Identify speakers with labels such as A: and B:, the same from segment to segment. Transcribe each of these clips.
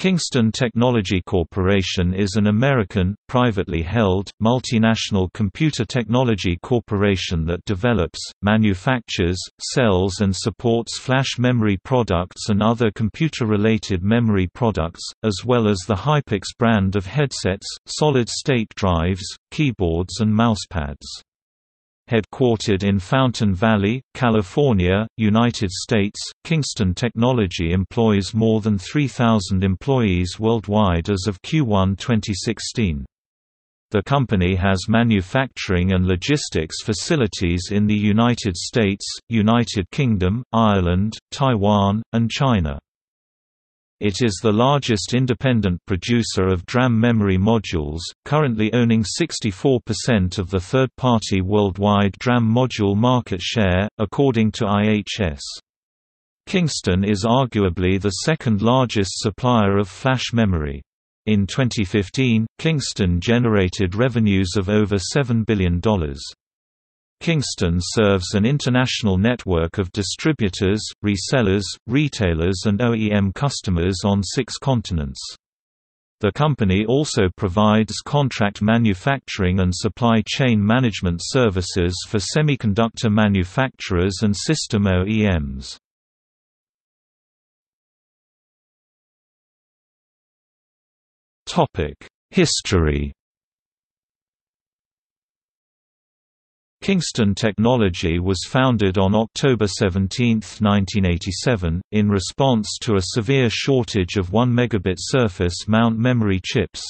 A: Kingston Technology Corporation is an American, privately held, multinational computer technology corporation that develops, manufactures, sells and supports flash memory products and other computer-related memory products, as well as the HyperX brand of headsets, solid-state drives, keyboards and mousepads. Headquartered in Fountain Valley, California, United States, Kingston Technology employs more than 3,000 employees worldwide as of Q1 2016. The company has manufacturing and logistics facilities in the United States, United Kingdom, Ireland, Taiwan, and China. It is the largest independent producer of DRAM memory modules, currently owning 64% of the third-party worldwide DRAM module market share, according to IHS. Kingston is arguably the second largest supplier of flash memory. In 2015, Kingston generated revenues of over $7 billion. Kingston serves an international network of distributors, resellers, retailers and OEM customers on six continents. The company also provides contract manufacturing and supply chain management services for semiconductor manufacturers and system OEMs. History Kingston Technology was founded on October 17, 1987, in response to a severe shortage of 1 megabit surface mount memory chips.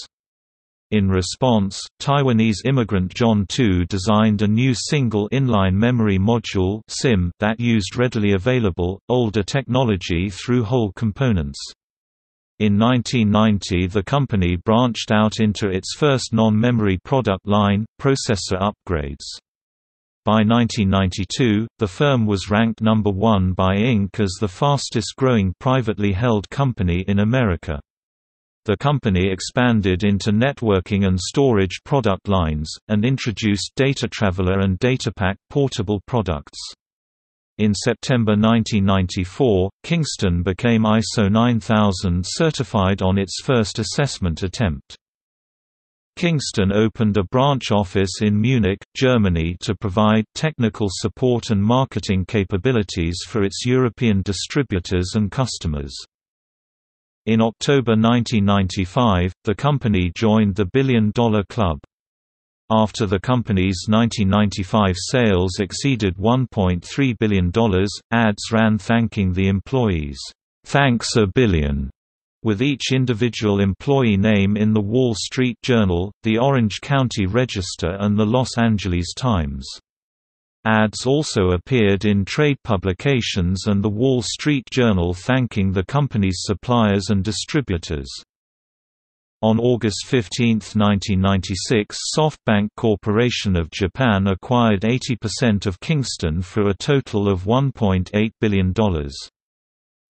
A: In response, Taiwanese immigrant John Tu designed a new single inline memory module SIMM that used readily available, older technology through-hole components. In 1990 the company branched out into its first non-memory product line, processor upgrades. By 1992, the firm was ranked number one by Inc. as the fastest-growing privately held company in America. The company expanded into networking and storage product lines, and introduced Data Traveler and DataPack portable products. In September 1994, Kingston became ISO 9000 certified on its first assessment attempt. Kingston opened a branch office in Munich, Germany to provide technical support and marketing capabilities for its European distributors and customers. In October 1995, the company joined the Billion Dollar Club. After the company's 1995 sales exceeded $1.3 billion, ads ran thanking the employees, "'Thanks a billion with each individual employee name in The Wall Street Journal, the Orange County Register and the Los Angeles Times. Ads also appeared in trade publications and The Wall Street Journal thanking the company's suppliers and distributors. On August 15, 1996 SoftBank Corporation of Japan acquired 80% of Kingston for a total of $1.8 billion.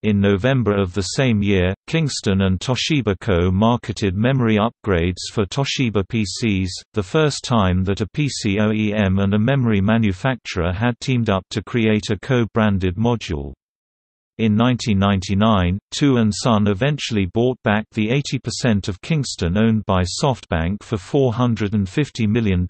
A: In November of the same year, Kingston and Toshiba Co. marketed memory upgrades for Toshiba PCs, the first time that a PC OEM and a memory manufacturer had teamed up to create a co-branded module. In 1999, Tu and Son eventually bought back the 80% of Kingston owned by SoftBank for $450 million.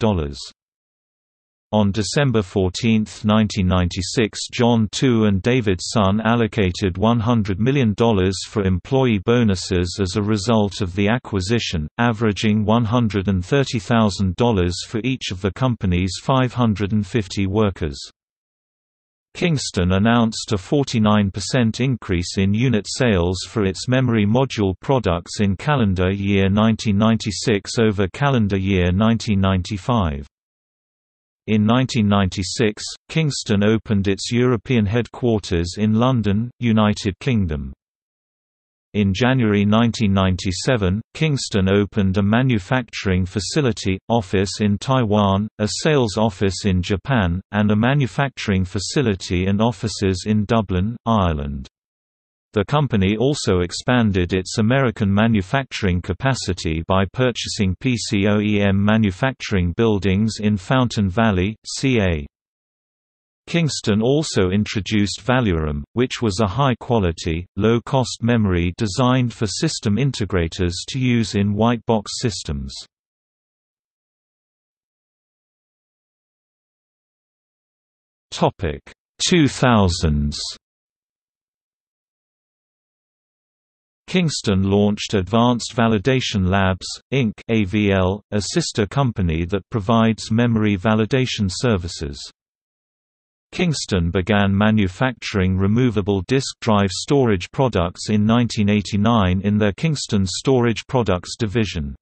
A: On December 14, 1996 John Tu and David Son allocated $100 million for employee bonuses as a result of the acquisition, averaging $130,000 for each of the company's 550 workers. Kingston announced a 49% increase in unit sales for its memory module products in calendar year 1996 over calendar year 1995. In 1996, Kingston opened its European headquarters in London, United Kingdom. In January 1997, Kingston opened a manufacturing facility, office in Taiwan, a sales office in Japan, and a manufacturing facility and offices in Dublin, Ireland. The company also expanded its American manufacturing capacity by purchasing PC OEM manufacturing buildings in Fountain Valley, CA. Kingston also introduced ValueRAM, which was a high-quality, low-cost memory designed for system integrators to use in white box systems. Topic 2000s Kingston launched Advanced Validation Labs, Inc. AVL, a sister company that provides memory validation services. Kingston began manufacturing removable disk drive storage products in 1989 in their Kingston Storage Products division.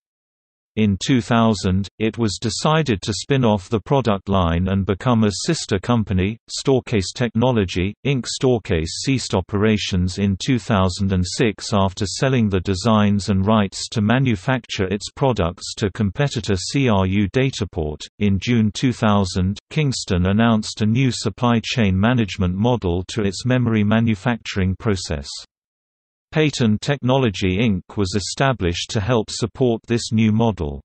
A: In 2000, it was decided to spin off the product line and become a sister company, StorCase Technology, Inc. StorCase ceased operations in 2006 after selling the designs and rights to manufacture its products to competitor CRU Dataport. In June 2000, Kingston announced a new supply chain management model to its memory manufacturing process. Payton Technology Inc. was established to help support this new model.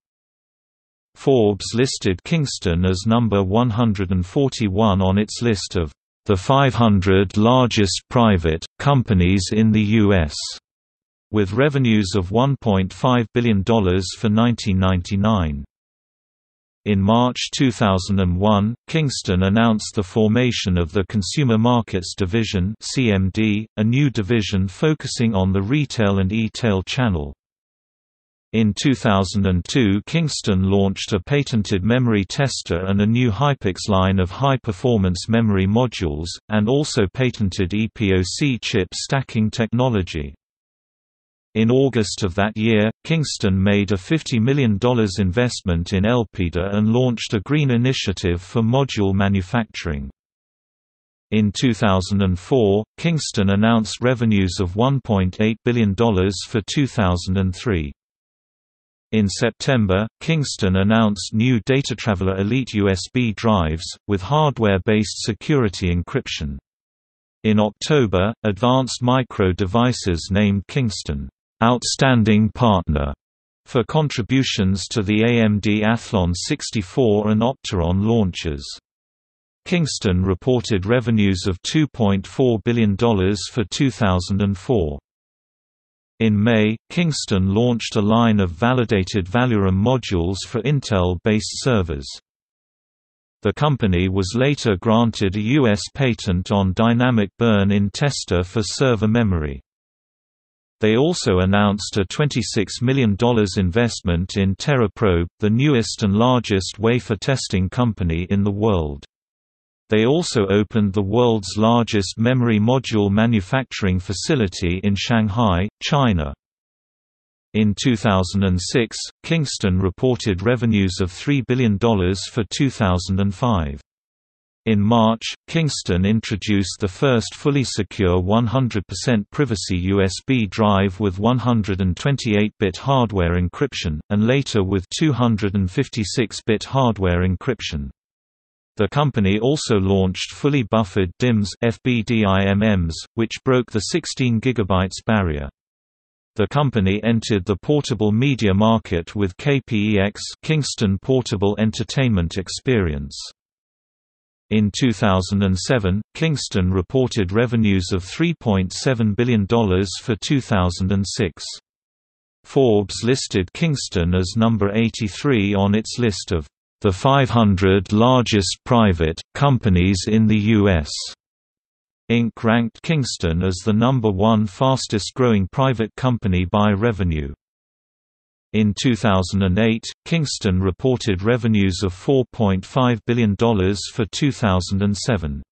A: Forbes listed Kingston as number 141 on its list of the 500 largest private companies in the U.S., with revenues of $1.5 billion for 1999. In March 2001, Kingston announced the formation of the Consumer Markets Division (CMD), a new division focusing on the retail and e-tail channel. In 2002 Kingston launched a patented memory tester and a new HyperX line of high-performance memory modules, and also patented EPOC chip stacking technology. In August of that year, Kingston made a $50 million investment in Elpida and launched a green initiative for module manufacturing. In 2004, Kingston announced revenues of $1.8 billion for 2003. In September, Kingston announced new DataTraveler Elite USB drives, with hardware-based security encryption. In October, Advanced Micro Devices named Kingston Outstanding Partner for contributions to the AMD Athlon 64 and Opteron launches. Kingston reported revenues of $2.4 billion for 2004. In May, Kingston launched a line of validated ValueRAM modules for Intel-based servers. The company was later granted a U.S. patent on dynamic burn-in tester for server memory. They also announced a $26 million investment in TerraProbe, the newest and largest wafer testing company in the world. They also opened the world's largest memory module manufacturing facility in Shanghai, China. In 2006, Kingston reported revenues of $3 billion for 2005. In March, Kingston introduced the first fully secure 100% privacy USB drive with 128-bit hardware encryption, and later with 256-bit hardware encryption. The company also launched fully buffered DIMMs FBDIMMs, which broke the 16 GB barrier. The company entered the portable media market with KPEX Kingston Portable Entertainment Experience. In 2007, Kingston reported revenues of $3.7 billion for 2006. Forbes listed Kingston as number 83 on its list of the 500 largest private companies in the U.S. Inc. ranked Kingston as the number one fastest growing private company by revenue. In 2008, Kingston reported revenues of $4.5 billion for 2007.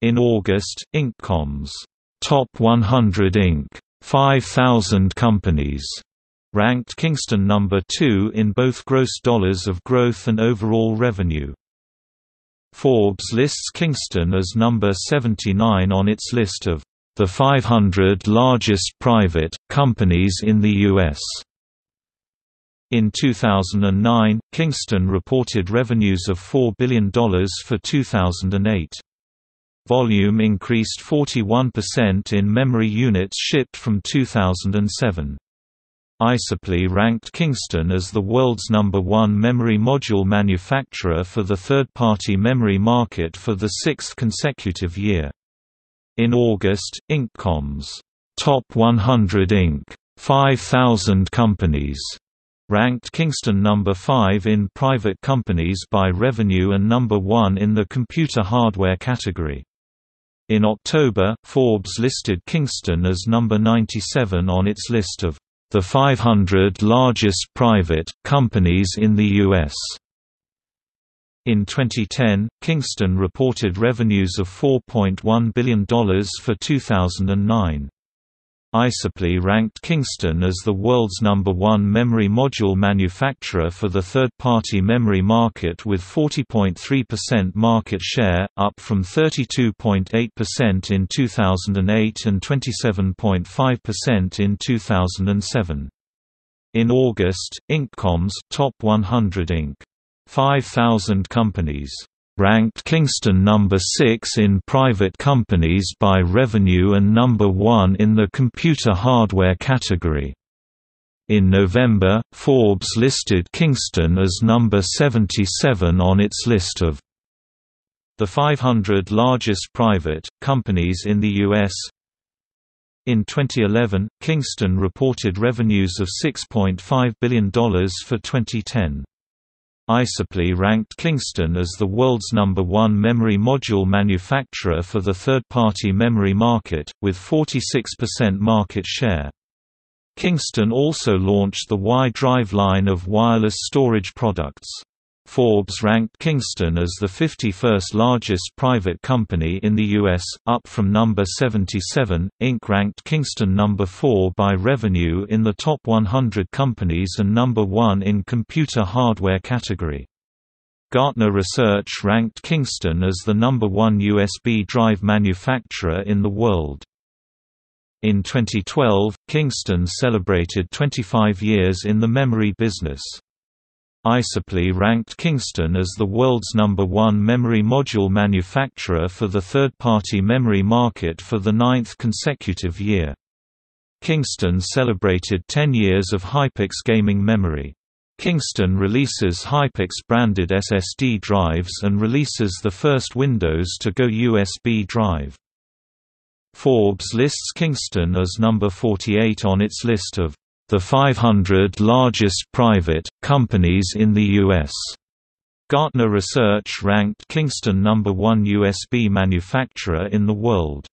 A: In August, Inc.com's Top 100 Inc. 5,000 companies ranked Kingston number 2 in both gross dollars of growth and overall revenue. Forbes lists Kingston as number 79 on its list of the 500 largest private companies in the U.S. In 2009, Kingston reported revenues of $4 billion for 2008. Volume increased 41% in memory units shipped from 2007. iSuppli ranked Kingston as the world's number one memory module manufacturer for the third-party memory market for the sixth consecutive year. In August, Inc.com's Top 100 Inc. 5,000 companies ranked Kingston number 5 in private companies by revenue and number 1 in the computer hardware category. In October, Forbes listed Kingston as number 97 on its list of the 500 largest private companies in the U.S. In 2010, Kingston reported revenues of $4.1 billion for 2009. iSuppli ranked Kingston as the world's number one memory module manufacturer for the third-party memory market with 40.3% market share, up from 32.8% in 2008 and 27.5% in 2007. In August, Inc.com's Top 100 Inc. 5,000 companies ranked Kingston number 6 in private companies by revenue and number 1 in the computer hardware category. In November, Forbes listed Kingston as number 77 on its list of the 500 largest private companies in the U.S. In 2011, Kingston reported revenues of $6.5 billion for 2010. iSuppli ranked Kingston as the world's number one memory module manufacturer for the third-party memory market, with 46% market share. Kingston also launched the Wi-Drive line of wireless storage products. Forbes ranked Kingston as the 51st largest private company in the U.S., up from number 77. Inc. ranked Kingston number 4 by revenue in the top 100 companies and number 1 in computer hardware category. Gartner Research ranked Kingston as the number 1 USB drive manufacturer in the world. In 2012, Kingston celebrated 25 years in the memory business. iSuppli ranked Kingston as the world's number one memory module manufacturer for the third-party memory market for the ninth consecutive year. Kingston celebrated 10 years of HyperX gaming memory. Kingston releases HyperX-branded SSD drives and releases the first Windows to Go USB drive. Forbes lists Kingston as number 48 on its list of the 500 largest private companies in the U.S. Gartner Research ranked Kingston number 1 USB manufacturer in the world.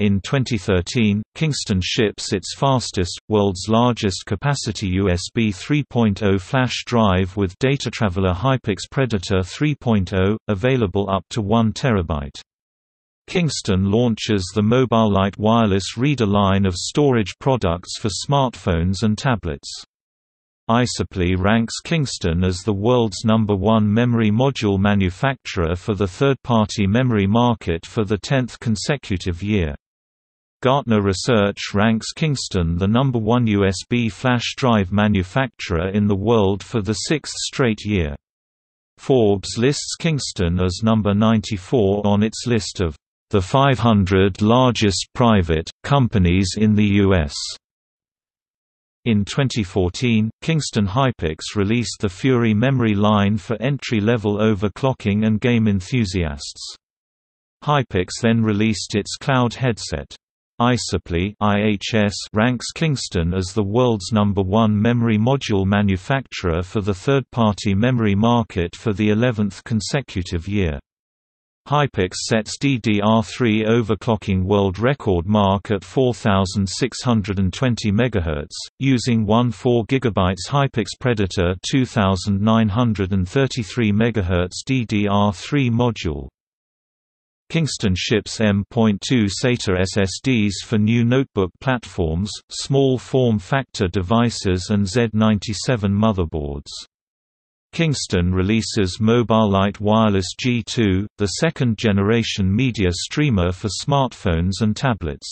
A: In 2013, Kingston ships its fastest, world's largest capacity USB 3.0 flash drive with DataTraveler HyperX Predator 3.0, available up to 1 terabyte. Kingston launches the MobileLite wireless reader line of storage products for smartphones and tablets. iSuppli ranks Kingston as the world's number one memory module manufacturer for the third-party memory market for the 10th consecutive year. Gartner Research ranks Kingston the number one USB flash drive manufacturer in the world for the sixth straight year. Forbes lists Kingston as number 94 on its list of the 500 largest private companies in the U.S. In 2014, Kingston HyperX released the Fury memory line for entry-level overclocking and game enthusiasts. HyperX then released its cloud headset. iSuppli IHS ranks Kingston as the world's number one memory module manufacturer for the third-party memory market for the 11th consecutive year. HyperX sets DDR3 overclocking world record mark at 4620 MHz, using one 4 GB HyperX Predator 2933 MHz DDR3 module. Kingston ships M.2 SATA SSDs for new notebook platforms, small form factor devices and Z97 motherboards. Kingston releases MobileLite Wireless G2, the second-generation media streamer for smartphones and tablets.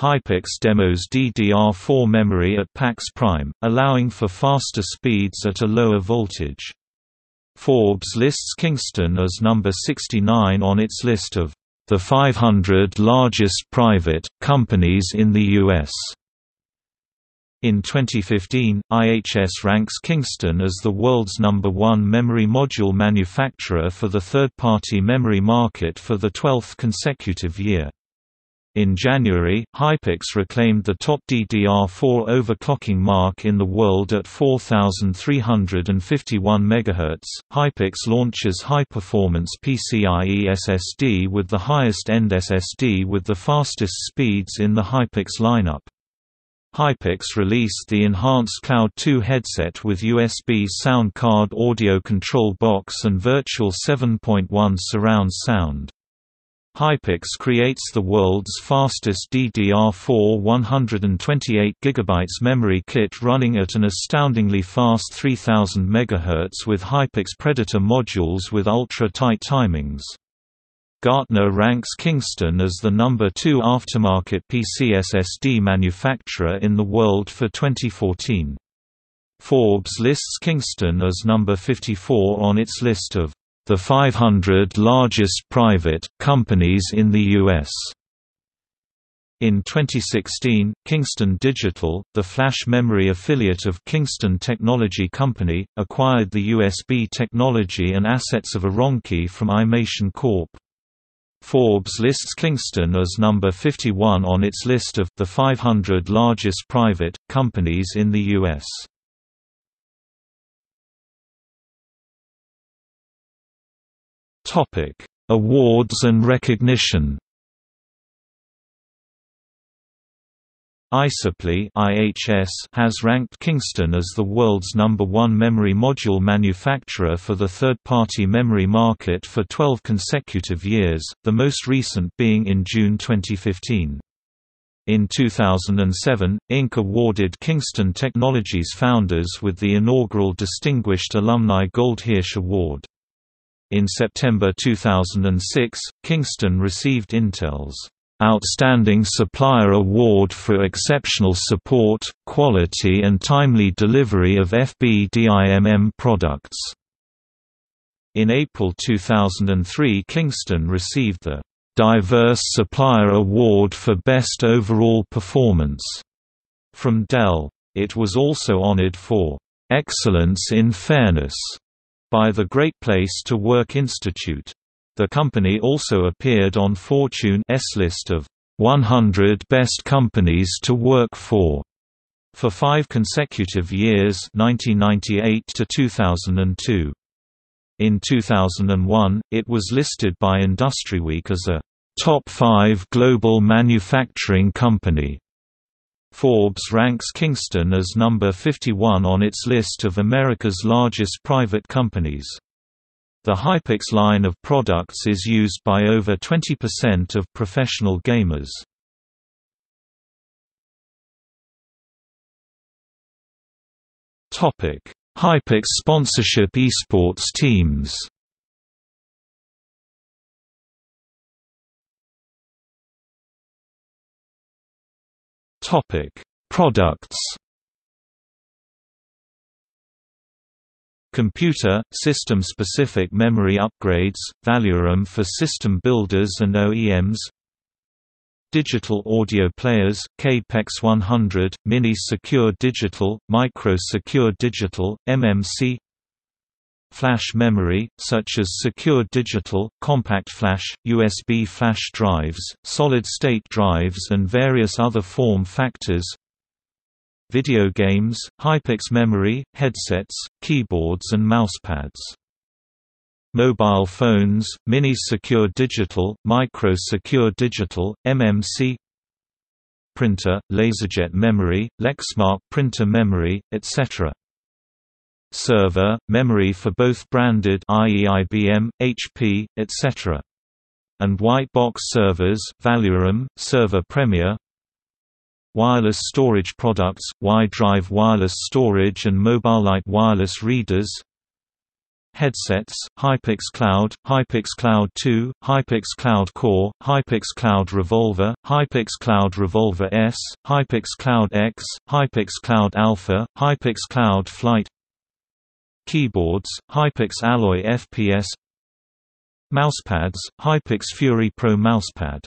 A: HyperX demos DDR4 memory at PAX Prime, allowing for faster speeds at a lower voltage. Forbes lists Kingston as number 69 on its list of the 500 largest private companies in the U.S. In 2015, IHS ranks Kingston as the world's number one memory module manufacturer for the third-party memory market for the 12th consecutive year. In January, HyperX reclaimed the top DDR4 overclocking mark in the world at 4351 MHz. HyperX launches high-performance PCIe SSD with the highest-end SSD with the fastest speeds in the HyperX lineup. HyperX released the enhanced Cloud 2 headset with USB sound card audio control box and Virtual 7.1 surround sound. HyperX creates the world's fastest DDR4 128 GB memory kit running at an astoundingly fast 3000 MHz with HyperX Predator modules with ultra-tight timings. Gartner ranks Kingston as the number 2 aftermarket PC SSD manufacturer in the world for 2014. Forbes lists Kingston as number 54 on its list of the 500 largest private companies in the U.S. In 2016, Kingston Digital, the flash memory affiliate of Kingston Technology Company, acquired the USB technology and assets of IronKey from Imation Corp. Forbes lists Kingston as number 51 on its list of the 500 largest private companies in the U.S. Topic: Awards and recognition. iSuppli IHS has ranked Kingston as the world's number one memory module manufacturer for the third-party memory market for 12 consecutive years, the most recent being in June 2015. In 2007, Inc. awarded Kingston Technologies founders with the inaugural Distinguished Alumni Gold Hirsch Award. In September 2006, Kingston received Intel's Outstanding Supplier Award for exceptional support, quality and timely delivery of FBDIMM products. In April 2003 Kingston received the Diverse Supplier Award for Best Overall Performance from Dell. It was also honored for Excellence in Fairness by the Great Place to Work Institute. The company also appeared on Fortune's list of 100 Best Companies to Work For for five consecutive years 1998 to 2002. In 2001, it was listed by IndustryWeek as a top 5 global manufacturing company. Forbes ranks Kingston as number 51 on its list of America's largest private companies. The HyperX line of products is used by over 20% of professional gamers. HyperX sponsorship esports teams Topic: Products. Computer, system-specific memory upgrades, ValueRAM for system builders and OEMs Digital audio players, KPEX 100, Mini Secure Digital, Micro Secure Digital, MMC Flash memory, such as secure digital, compact flash, USB flash drives, solid-state drives and various other form factors Video games, HyperX memory, headsets, keyboards and mousepads Mobile phones, Mini Secure Digital, Micro Secure Digital, MMC Printer, LaserJet memory, Lexmark printer memory, etc server, memory for both branded i.e. IBM, HP, etc. and white box servers, ValueRAM, Server Premier Wireless storage products, Wi-Drive wireless storage and MobileLite wireless readers Headsets, HyperX Cloud, HyperX Cloud 2, HyperX Cloud Core, HyperX Cloud Revolver, HyperX Cloud Revolver S, HyperX Cloud X, HyperX Cloud Alpha, HyperX Cloud Flight Keyboards, HyperX Alloy FPS Mousepads, HyperX Fury Pro Mousepad